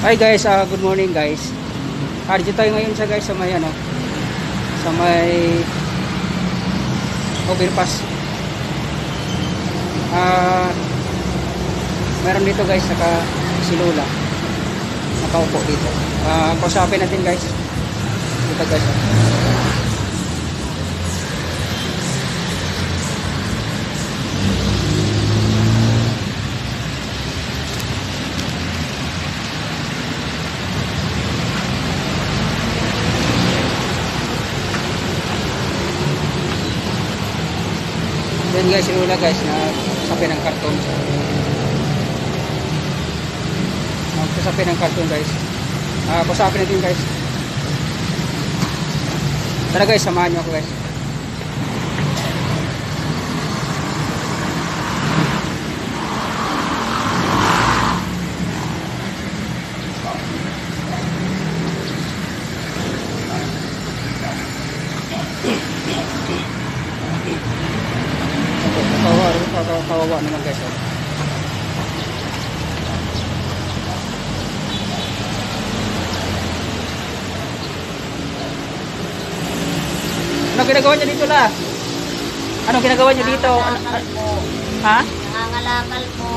Hi guys, ah, good morning guys. Ah, dito tayo ngayon sa guys sa may ano sa may overpass. Ah meron dito guys saka si Lola. Nakaupo dito. Ah, kausapin natin guys. Dito guys. ah. Guys, si Lola guys na sapi ng karton. Nagsasapi ng karton guys. Ah, kusapin natin guys. Tara guys, samahan niyo ako guys. Kawawa, kawawa, kawawa naman guys. Oh. Ano ginagawa niyo dito la? Ano ginagawa niyo dito? Ano, Nangangalakal po. ha? Nangangalakal po.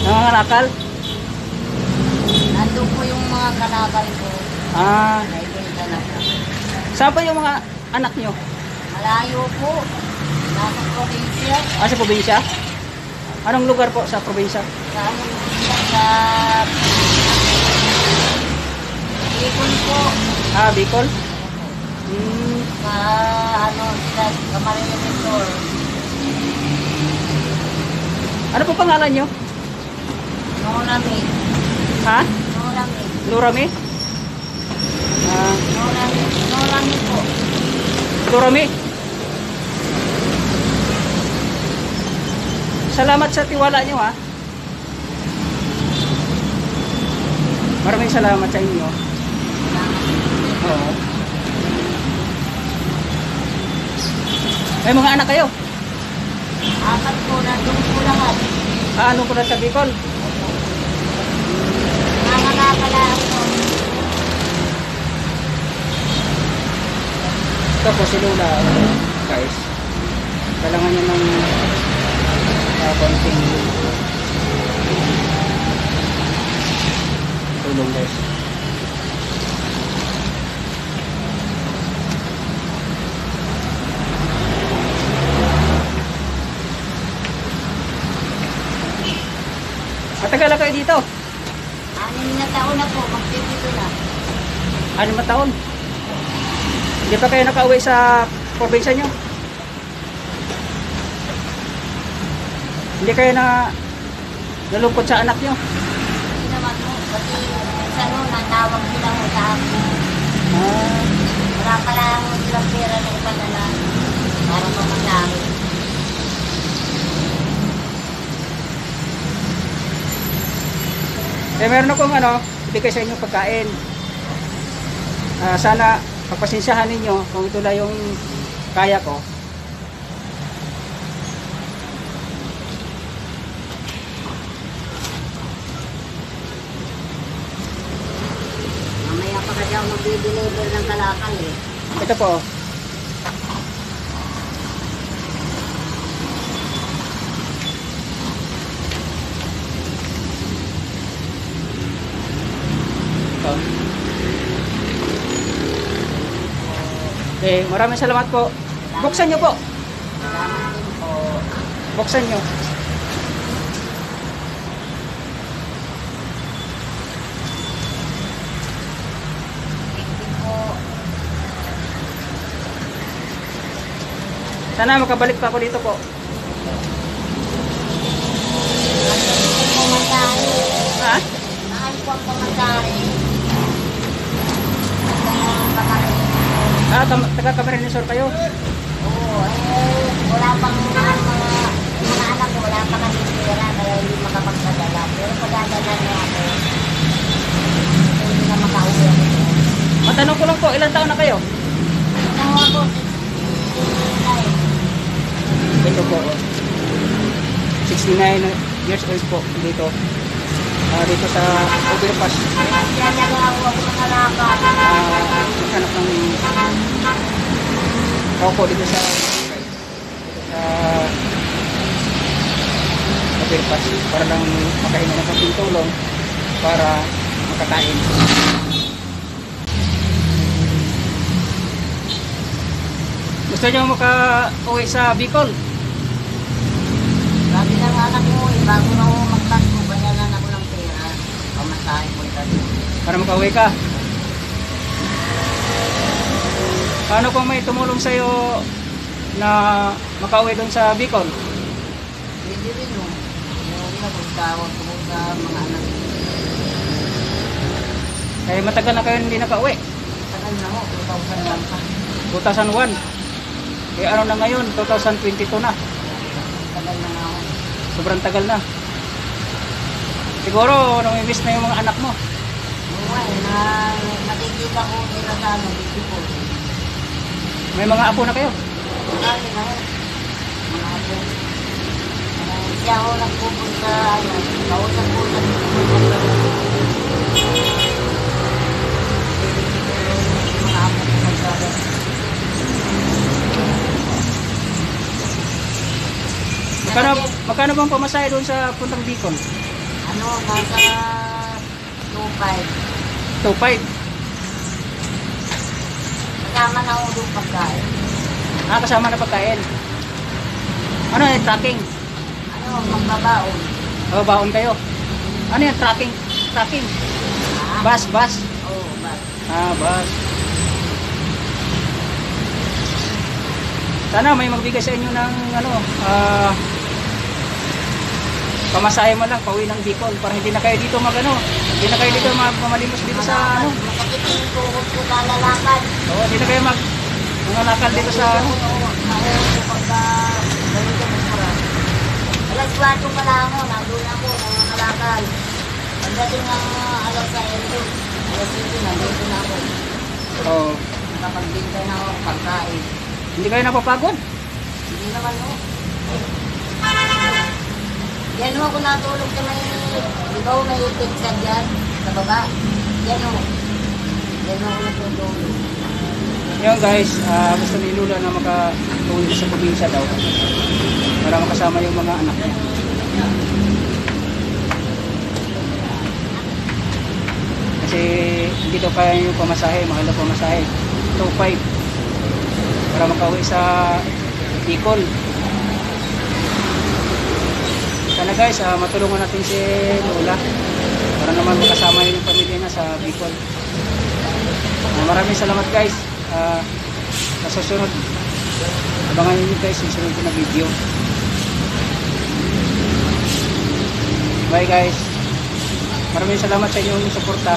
Nangangalakal? Nandun po yung mga kalakal ko. Ah, Naibenta na po. saan pa yung mga anak niyo? Malayo po. Nasa probinsya. Ah, sa probinsya? Anong lugar po sa probinsya? Sa ano sila sa... Ikon po. Ah, Bicol? Hmm, Sa ano sila sa Marinador. ano po pangalan niyo? Nonami. Ha? Nonami. Lurami? Ah, Nonami. Nonami po. Lurami? Salamat sa tiwala niyo ha. Maraming salamat sa inyo. Oo. May mga anak kayo? Apat po. Nandun po lahat. Ah, ano po na sa Bicol? Nangangalakal ako. Ito po si Lola, guys. Kailangan niya ng uh, konting tulong, guys. Matagal na kayo dito? Anim na taon na po. Magpipito na. Anim na taon? Hindi pa kayo nakauwi sa probinsya nyo? Hindi kayo na nalungkot sa anak nyo? Hindi naman po. Kasi minsan no, natawag sila mo sa akin. Ah, Wala pala ako silang pera na ipadala para pamasahe. Eh meron akong ano, ibigay sa inyo pagkain. Ah, sana pagpasensyahan ninyo kung ito lang yung kaya ko. Mamaya pa kasi ako magdi-deliver ng kalakal eh. Ito po. Eh, maraming salamat po. Buksan nyo po. Buksan nyo. Sana makabalik pa ako dito po. Ha? Mahal po ang pamasahe. Ang pamasahe. Ah, kam taga Camarines kayo. Oo, eh, wala pang mga, mga, anak ko, wala pa kami pera kaya hindi makapagpadala. Pero padadala na ako. Hindi na makauwi ako. Matanong ko lang po, ilang taon na kayo? Ano ako? Ito po. 69 years old po dito. Ah, dito sa overpass. Ako. Ah, hanap ng kaupo dito sa dito sa overpass para lang makahinga ng konting tulong para makakain. Gusto nyo maka-uwi sa Bicol? Sabi ng anak mo, eh, bago na ako magpasko, bayaran ako ng pera. Pamasahe ko dati. Para makauwi ka? Paano kung may tumulong sa'yo na makauwi doon sa Bicol? Pwede rin no. Yung nagtawag ko sa mga anak. Eh, matagal na kayo hindi nakauwi. Tagal na ako, 2000 lang pa. 2001. Eh, ano na ngayon? 2022 na. Tagal na nga ako. Sobrang tagal na. Siguro, namimiss na yung mga anak mo. Nga eh, na nakikita ko nila sa ano, dito po. May mga apo na kayo. Marami na ako. Mga apo. Uh, siya ako nagpupunta, ano, kausap ko sa mga apo ko magdadala. Magkano, magkano bang pamasahe doon sa puntang Bicol? Ano, nasa 2.5. 2.5. Kasama na doon pagkain. Ah, kasama na pagkain. Ano yung tracking? Ano, magbabaon. O, baon kayo. Ano yung tracking? Tracking? Ah, Bus, bus. Oo, bus. Ah, bus. Sana may magbigay sa inyo ng ano, ah, pamasahe mo lang, pauwi ng Bicol para hindi na kayo dito mag ano, hindi na kayo dito mamalimos dito sa ano. Masakit yung tuhod ko kalalakad. Oo, hindi na kayo mag mga lakal dito sa ano. Mahirap ko pagka ganito mo pura. Alas 4 pa lang ako, nandun ako, nangangalakal. Pagdating ng alas 6, alas 7, nandito na ako. Oo. Nakapagbinta na ako pagkain. Hindi kayo napapagod? Hindi naman no. Yan mo ako natulog sa may, di ba may pizza dyan, sa baba? Yan o. Yan mo ako natulog. Yun guys, ah, gusto ni Lula na makatuloy sa probinsya daw para makasama yung mga anak niya. Kasi hindi daw kaya yung pamasahe, mahal na pamasahe. 2.5 para makauwi sa Bicol. Sana guys, ah, matulungan natin si Lola para naman makasama yung pamilya niya sa Bicol. Ah, maraming salamat guys. Ah, sa susunod, abangan niyo guys yung sunod ko na video. Bye guys. Maraming salamat sa inyong suporta.